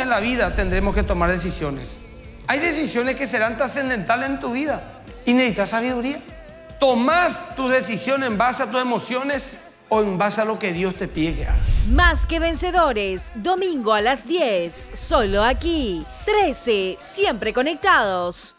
En la vida tendremos que tomar decisiones. Hay decisiones que serán trascendentales en tu vida y necesitas sabiduría. Tomás tu decisión en base a tus emociones o en base a lo que Dios te pide. Más que vencedores, domingo a las 10, solo aquí. 13, siempre conectados.